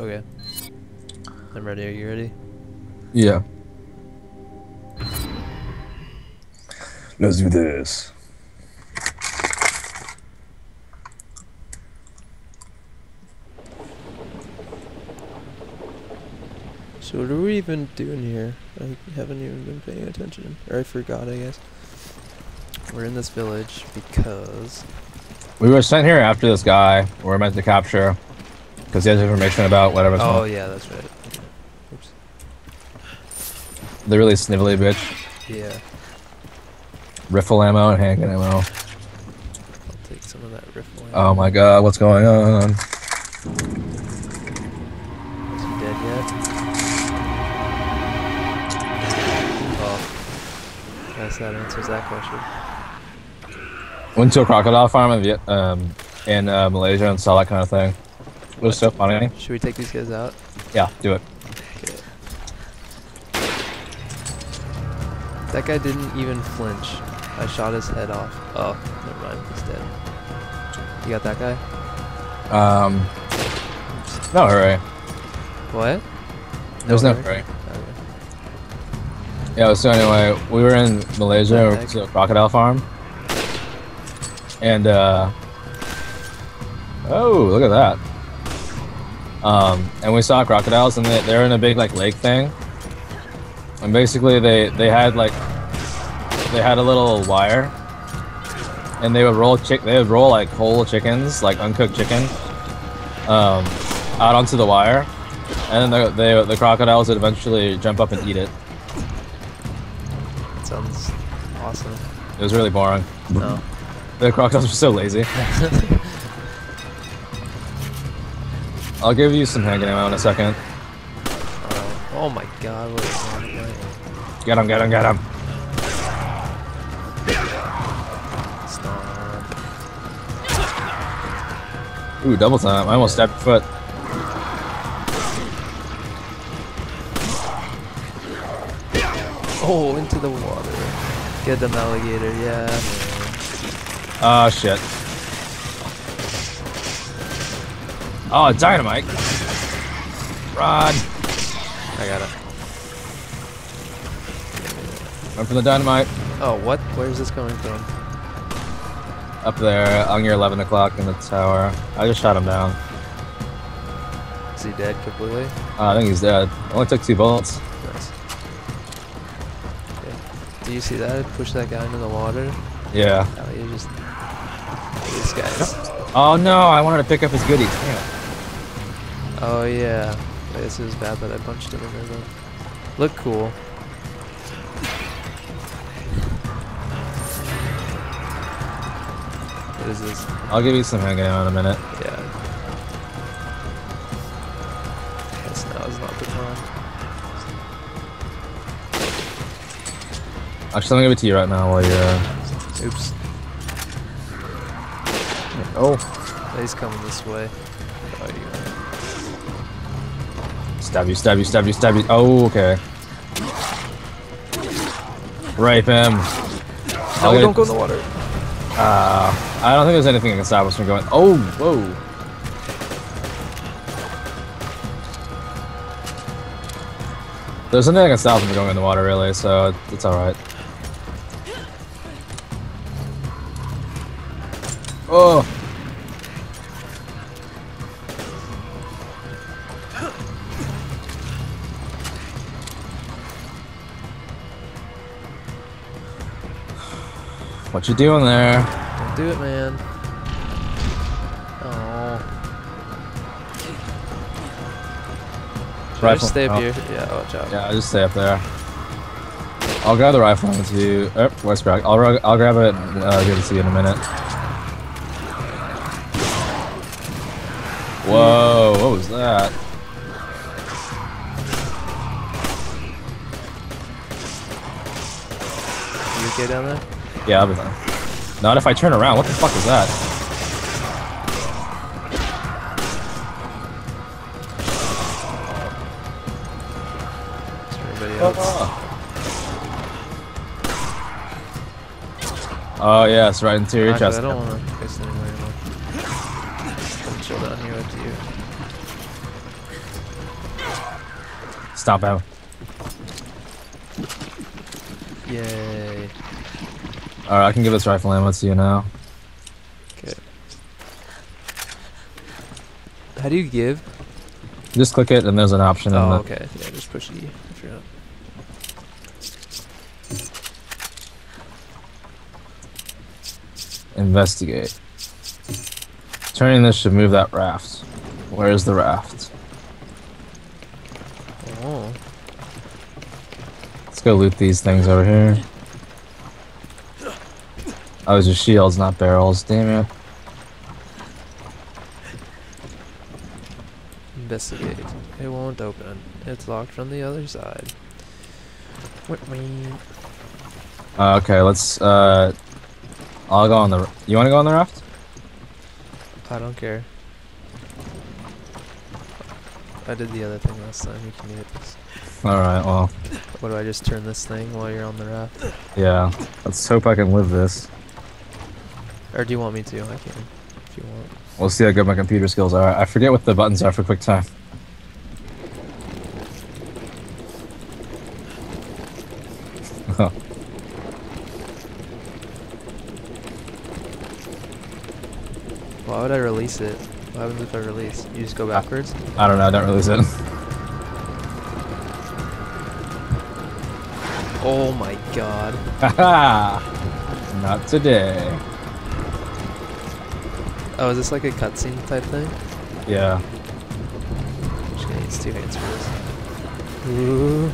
Okay. I'm ready. Are you ready? Yeah. Let's do this. So what are we even doing here? I haven't even been paying attention. Or I forgot, I guess. We're in this village because... We were sent here after this guy. We're meant to capture because he has information about whatever. Oh yeah, that's right. Oops. They're really snivelly bitch. Yeah, Riffle ammo and handgun ammo. I'll take some of that riffle. Ammo. Oh my god, what's going on? Is he dead yet? Oh. Guess that answers that question. Went to a crocodile farm in, Viet- um, in uh, Malaysia and saw that kind of thing. Was so funny. Should we take these guys out? Yeah, do it. Okay. That guy didn't even flinch. I shot his head off. Oh, never mind. He's dead. You got that guy? Um, no hurry. What? There's no hurry? hurry. Okay. Yeah, so anyway, we were in Malaysia, we What the went to a crocodile farm. And, uh... Oh, look at that. Um, and we saw crocodiles, and they, they're in a big, like, lake thing. And basically, they, they had, like... They had a little wire. And they would roll chick... They would roll, like, whole chickens, like, uncooked chicken, um, out onto the wire. And then the, the, the crocodiles would eventually jump up and eat it. That sounds awesome. It was really boring. No. The crocodiles were so lazy. I'll give you some handgun ammo in a second. Oh, oh my god, what is that? Get him, get him, get him. Stomp. Ooh, double time. I almost stabbed your foot. Oh, into the water. Get them, alligator, yeah. Oh, shit. Oh, dynamite. Run. I got it. Run for the dynamite. Oh, what? Where's this coming from? Up there, on your 11 o'clock in the tower. I just shot him down. Is he dead completely? Uh, I think he's dead. Only took two bullets. Nice. Okay. Do you see that? Push that guy into the water. Yeah. Oh, you just... These guys. Oh no, I wanted to pick up his goodies. Damn. Oh, yeah. I guess it was bad that I punched him in there, though. Look cool. What is this? I'll give you some ammo in a minute. Yeah. Guess now is not the time. Actually, let me give it to you right now while you're. Uh... Oops. Oh. He's coming this way. Oh, you Stab you, stab you, stab you, stab you. Oh, okay. Rape him. No, Okay. don't go in the water. Uh, I don't think there's anything that can stop us from going. Oh, whoa. There's nothing that can stop them from going in the water, really, so it's alright. Oh. What you doing there? Don't do it, man. Oh. I Rifle- just stay up oh. here? Yeah, watch out. Yeah, just stay up there. I'll grab the rifle and you. Oh, where's Greg? I'll, I'll grab it uh, give it to you in a minute. Whoa, what was that? You okay down there? Yeah, I'll be fine. Not if I turn around. What the fuck is that? Is anybody oh. else? Oh, yes, right into your chest. I don't want to waste any more ammo. I'll chill down here with you. Stop him. Yay. Alright, I can give this rifle ammo to you now. Okay. How do you give? Just click it and there's an option Oh, okay. Yeah, just push E. I forgot. investigate. Turning this should move that raft. Where is the raft? Oh. Let's go loot these things over here. Oh, it's just shields, not barrels. Damn it. Investigate. It won't open. It's locked from the other side. Uh, okay, let's. Uh, I'll go on the. You want to go on the raft? I don't care. I did the other thing last time. You can do this. All right. Well, What do I just turn this thing while you're on the raft? yeah. Let's hope I can live this. Or do you want me to? I can. If you want. We'll see how good my computer skills are. I forget what the buttons are for quick time. Why would I release it? What happens if I release? You just go backwards? I don't know. I don't release it. Oh my god. Haha. Not today. Oh, is this like a cutscene type thing? Yeah. I'm just gonna use two hands for this. Ooh.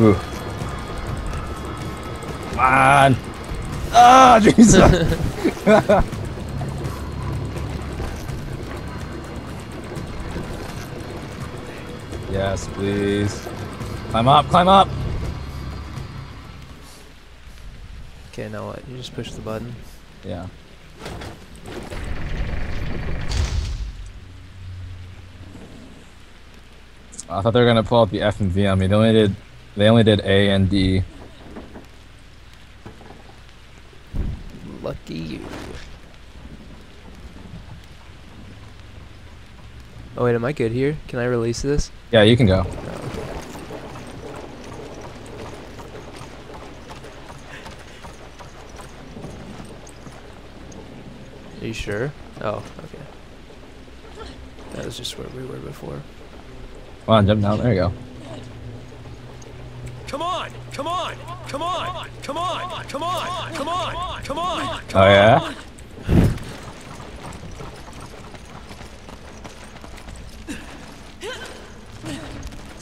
Ooh. Yes, please. Climb up, climb up. Okay, now what? You just push the button. Yeah. I thought they were gonna pull out the F and V on me. They only did, they only did A and D. Lucky you. Oh wait, am I good here? Can I release this? Yeah, you can go. Are you sure? Oh, okay. That was just where we were before. Come on, jump down. There you go. Come on! Come on! Come on! Come on! Come on! Come on! Come on! Oh yeah.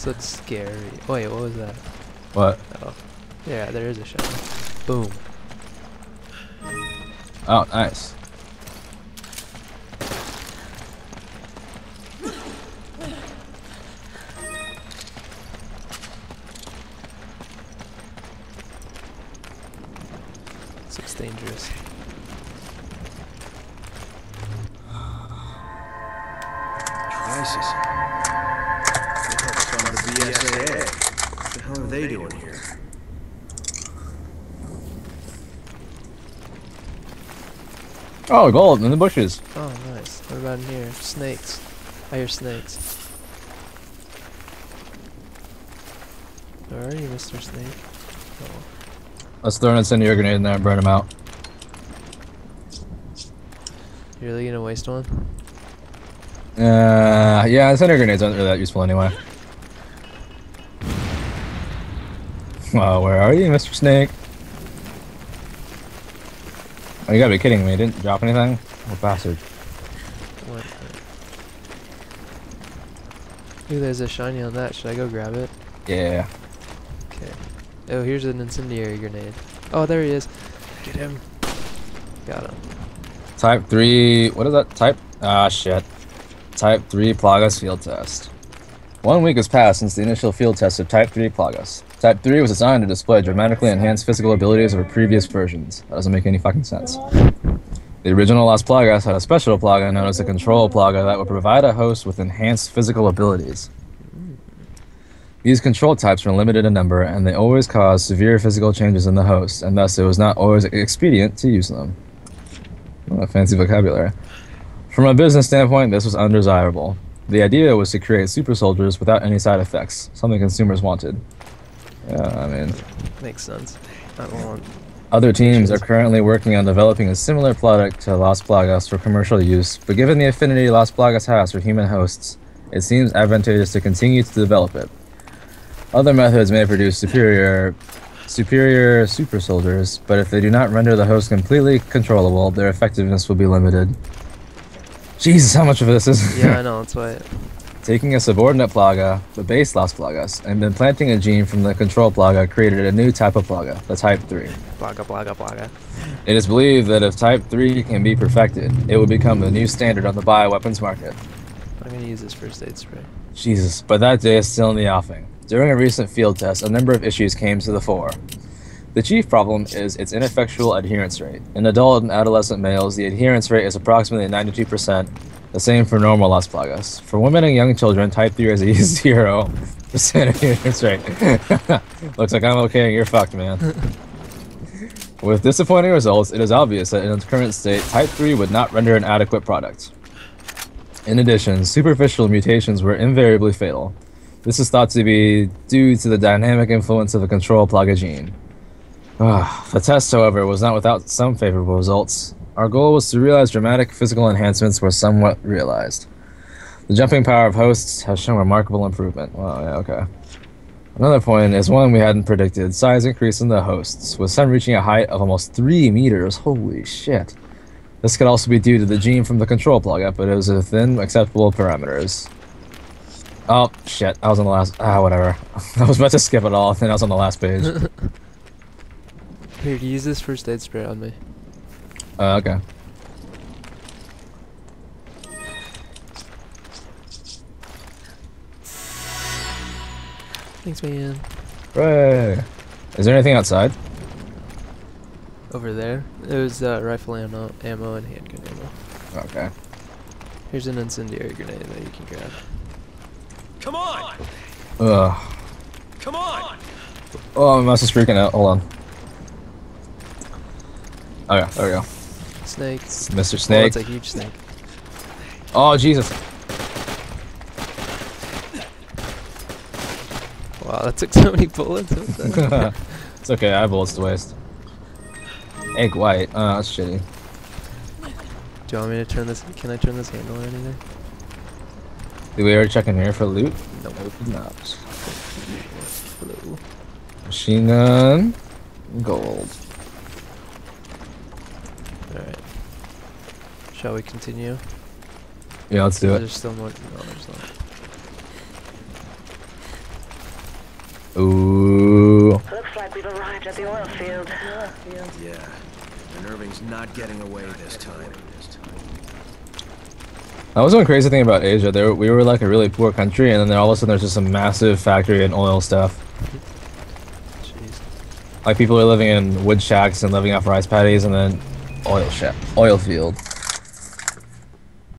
Looks scary. Wait, what was that? What? Oh, yeah, there is a shot. Boom. Oh, nice. This looks dangerous. They doing here? Oh, gold in the bushes. Oh, nice. What about in here? Snakes. I hear snakes. Where are you, Mr. Snake? Oh. Let's throw an incendiary grenade in there and burn them out. You really gonna waste one? Uh, yeah, incendiary grenades aren't really that useful anyway. Well, where are you, Mr. Snake? Oh, you gotta be kidding me. Didn't drop anything? What bastard. What? Ooh, there's a shiny on that. Should I go grab it? Yeah. Okay. Oh, here's an incendiary grenade. Oh, there he is. Get him. Got him. Type 3. What is that? Type. Ah, shit. Type 3 Plagas field test. One week has passed since the initial field test of Type 3 Plagas. Type 3 was designed to display dramatically enhanced physical abilities over previous versions. That doesn't make any fucking sense. The original Las Plagas had a special plaga known as a control plaga that would provide a host with enhanced physical abilities. These control types were limited in number, and they always caused severe physical changes in the host, and thus it was not always expedient to use them. Oh, fancy vocabulary. From a business standpoint, this was undesirable. The idea was to create super soldiers without any side effects, something consumers wanted. Yeah, I mean, Makes sense. I don't want. other teams are currently working on developing a similar product to Las Plagas for commercial use, but given the affinity Las Plagas has for human hosts, it seems advantageous to continue to develop it. Other methods may produce superior superior super soldiers, but if they do not render the host completely controllable, their effectiveness will be limited. Jesus, how much of this is Yeah, I know. That's why. Taking a subordinate plaga, the base Las Plagas, and then planting a gene from the control plaga created a new type of plaga, the Type 3. Blaga, blaga, blaga. It is believed that if Type 3 can be perfected, it will become the new standard on the bioweapons market. I'm gonna use this first aid spray. Jesus, but that day is still in the offing. During a recent field test, a number of issues came to the fore. The chief problem is its ineffectual adherence rate. In adult and adolescent males, the adherence rate is approximately 92%, the same for normal Las Plagas. For women and young children, Type 3 has a 0% adherence rate. Looks like I'm okay and you're fucked, man. With disappointing results, it is obvious that in its current state, Type 3 would not render an adequate product. In addition, superficial mutations were invariably fatal. This is thought to be due to the dynamic influence of the control plaga gene. Ah, the test, however, was not without some favorable results. Our goal was to realize dramatic physical enhancements were somewhat realized. The jumping power of hosts has shown remarkable improvement. Wow, yeah, okay. Another point is one we hadn't predicted size increase in the hosts, with some reaching a height of almost 3 meters. Holy shit. This could also be due to the gene from the control plaga, but it was within acceptable parameters. Oh, shit. I was on the last. Ah, whatever. I was about to skip it all, and I was on the last page. Here, use this first aid spray on me. Uh, okay. Thanks, man. Hooray. Is there anything outside? Over there, there's uh, rifle ammo, ammo, and handgun ammo. Okay. Here's an incendiary grenade that you can grab. Come on! Ugh. Come on! Oh, my mouse is freaking out. Hold on. Okay, there we go. Snakes. Mr. Oh, Snake. it's a huge snake. Oh, Jesus. Wow, that took so many bullets. It's okay, I have bullets to waste. Egg white. Oh, that's shitty. Do you want me to turn this? Can I turn this handle or anything? Did we already check in here for loot? No, Nope. No. Hello. Machine gun. Gold. Alright. Shall we continue? Yeah, let's do it. There's still more. No, there's not. Ooh. Looks like we've arrived at the oil field. Yeah. And Irving's not getting away this time. That was one crazy thing about Asia. There, we were like a really poor country, and then all of a sudden there's just a massive factory and oil stuff. Jeez. Like people are living in wood shacks and living off rice paddies, and then oil shack, oil field.